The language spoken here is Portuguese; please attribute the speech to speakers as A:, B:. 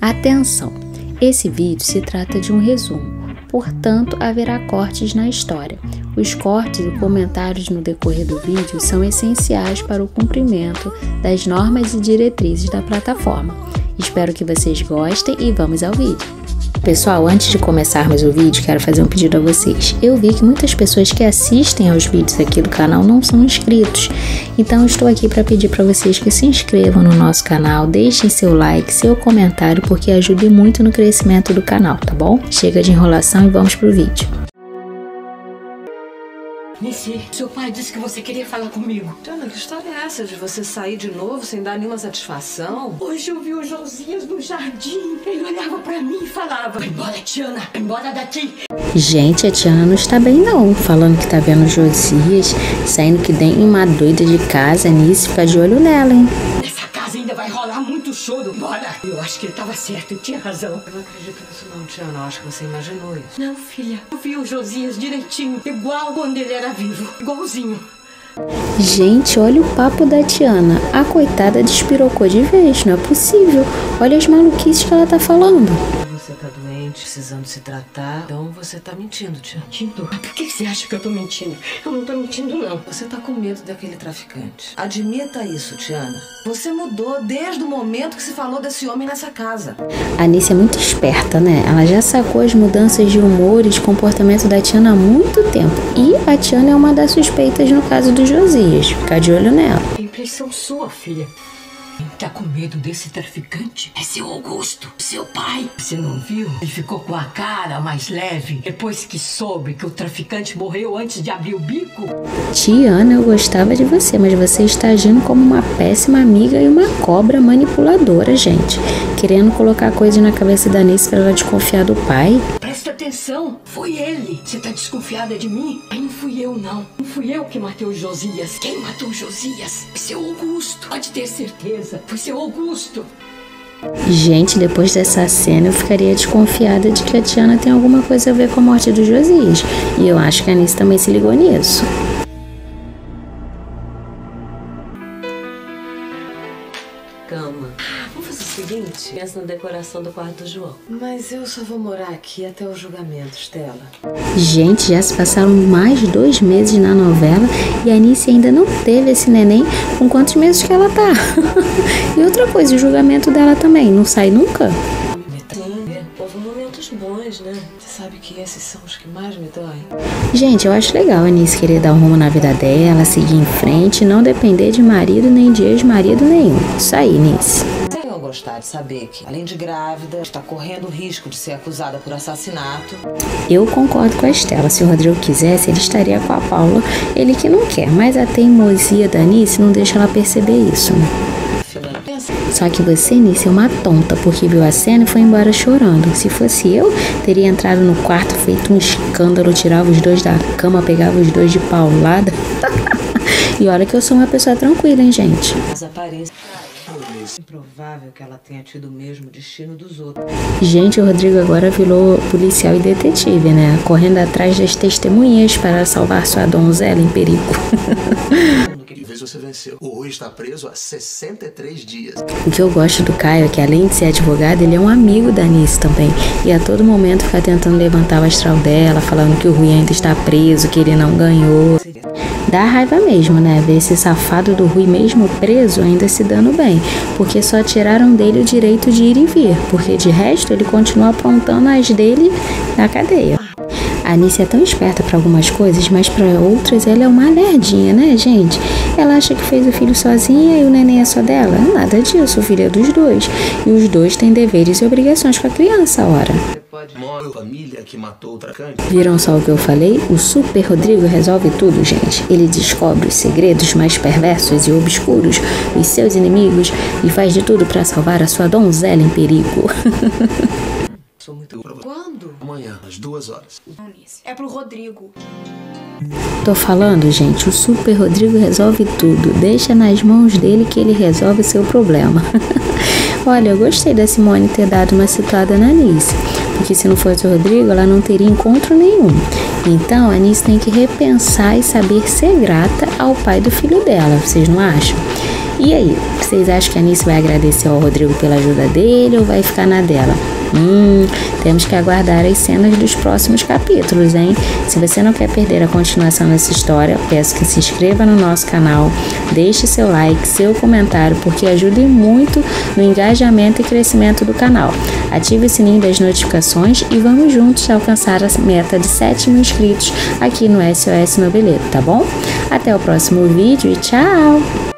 A: Atenção! Esse vídeo se trata de um resumo, portanto haverá cortes na história. Os cortes e comentários no decorrer do vídeo são essenciais para o cumprimento das normas e diretrizes da plataforma. Espero que vocês gostem e vamos ao vídeo. Pessoal, antes de começarmos o vídeo, quero fazer um pedido a vocês. Eu vi que muitas pessoas que assistem aos vídeos aqui do canal não são inscritos, então estou aqui para pedir para vocês que se inscrevam no nosso canal, deixem seu like, seu comentário, porque ajuda muito no crescimento do canal, tá bom? Chega de enrolação e vamos pro vídeo.
B: Nisi, seu pai disse que você queria falar comigo.
C: Tiana, que história é essa de você sair de novo sem dar nenhuma satisfação?
B: Hoje eu vi o Josias no jardim. Ele olhava pra mim e falava: Vai embora, Tiana, vai embora daqui.
A: Gente, a Tiana não está bem não, falando que tá vendo o Josias, saindo que tem uma doida de casa nisso, fica de olho nela, hein?
B: Muito choro. Bora. Eu acho que ele tava certo, ele tinha razão.
C: Eu não acredito nisso não, Tiana. Eu acho que você imaginou isso.
B: Não, filha, eu vi o Josias direitinho, igual quando ele era vivo, igualzinho.
A: Gente, olha o papo da Tiana. A coitada despirocou de vez, não é possível. Olha as maluquices que ela tá falando.
C: Precisando se tratar. Então você tá mentindo, Tiana.
B: Mentindo? Por que você acha que eu tô mentindo? Eu não tô mentindo, não.
C: Você tá com medo daquele traficante. Admita isso, Tiana. Você mudou desde o momento que se falou desse homem nessa casa.
A: A Anice é muito esperta, né? Ela já sacou as mudanças de humor e de comportamento da Tiana há muito tempo. E a Tiana é uma das suspeitas no caso do Josias. Ficar de olho nela.
B: Impressão sua, filha. Tá com medo desse traficante é seu Augusto, seu pai. Você não viu? Ele ficou com a cara mais leve depois que soube que o traficante morreu antes de abrir o bico.
A: Tiana, eu gostava de você, mas você está agindo como uma péssima amiga e uma cobra manipuladora, gente. Querendo colocar coisa na cabeça da Anice para ela desconfiar do pai.
B: Presta atenção, foi ele. Você tá desconfiada de mim? Aí não fui eu, não. Não fui eu que matei o Josias. Quem matou o Josias? Foi seu Augusto. Pode ter certeza. Foi seu Augusto.
A: Gente, depois dessa cena eu ficaria desconfiada de que a Tiana tem alguma coisa a ver com a morte do Josias. E eu acho que a Anice também se ligou nisso.
C: Seguinte? Pensa na decoração do quarto do João. Mas eu só vou morar aqui até o julgamento, Stella.
A: Gente, já se passaram mais de dois meses na novela e a Anice ainda não teve esse neném com quantos meses que ela tá. e outra coisa, o julgamento dela também, não sai nunca?
C: Houve momentos bons, né? Você sabe que esses são os que mais me doem.
A: Gente, eu acho legal a Anice querer dar um rumo na vida dela, seguir em frente, não depender de marido nem de ex-marido nenhum. Isso aí, Anice.
C: Gostar de saber que, além de grávida, está correndo o risco de ser acusada por assassinato.
A: Eu concordo com a Estela. Se o Rodrigo quisesse, ele estaria com a Paula. Ele que não quer, mas a teimosia da Anice não deixa ela perceber isso. né? Só que você, Anice, é uma tonta, porque viu a cena e foi embora chorando. Se fosse eu, teria entrado no quarto, feito um escândalo, tirava os dois da cama, pegava os dois de paulada. e olha que eu sou uma pessoa tranquila, hein, gente?
C: As aparências. Improvável que ela tenha tido o mesmo destino dos outros.
A: Gente, o Rodrigo agora virou policial e detetive, né? Correndo atrás das testemunhas para salvar sua donzela em perigo.
D: Você venceu. O Rui está preso há 63 dias.
A: O que eu gosto do Caio é que, além de ser advogado, ele é um amigo da Anice também. E a todo momento fica tentando levantar o astral dela, falando que o Rui ainda está preso, que ele não ganhou. Dá raiva mesmo, né? Ver esse safado do Rui mesmo preso ainda se dando bem. Porque só tiraram dele o direito de ir e vir. Porque de resto ele continua aprontando as dele na cadeia. A Anice é tão esperta para algumas coisas, mas para outras ela é uma lerdinha, né, gente? Ela acha que fez o filho sozinha e o neném é só dela. Nada disso, o filho é dos dois. E os dois têm deveres e obrigações com a criança, ora.
D: Traficante.
A: Viram só o que eu falei? O Super Rodrigo resolve tudo, gente. Ele descobre os segredos mais perversos e obscuros dos seus inimigos e faz de tudo para salvar a sua donzela em perigo.
C: Sou muito. Quando?
D: Amanhã, às duas horas.
E: É pro Rodrigo.
A: Tô falando, gente, o Super Rodrigo resolve tudo. Deixa nas mãos dele que ele resolve seu problema. Olha, eu gostei da Simone ter dado uma citada na Anice, porque se não fosse o Rodrigo, ela não teria encontro nenhum. Então, a Anice tem que repensar e saber ser grata ao pai do filho dela, vocês não acham? E aí, vocês acham que a Anice vai agradecer ao Rodrigo pela ajuda dele ou vai ficar na dela? Hum, temos que aguardar as cenas dos próximos capítulos, hein? Se você não quer perder a continuação dessa história, peço que se inscreva no nosso canal, deixe seu like, seu comentário, porque ajuda muito no engajamento e crescimento do canal. Ative o sininho das notificações e vamos juntos alcançar a meta de 7 mil inscritos aqui no SOS Noveleiro, tá bom? Até o próximo vídeo e tchau!